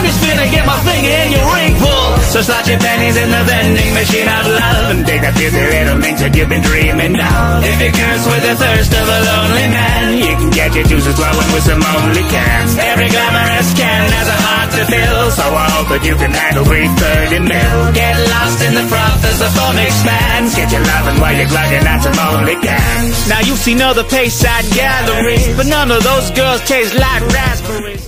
I'm just finna get my finger in your ring pull. So slot your pennies in the vending machine of love and take that fizzy little mint that you've been dreaming of. If you curse with the thirst of a lonely man, you can get your juices flowing with some only cans. Every glamorous can has a heart to fill, so I hope that you can handle 330 mil. Get lost in the froth as the foam expands. Get your loving while you're glugging out some only cans. Now you've seen other Payside galleries, but none of those girls taste like raspberries.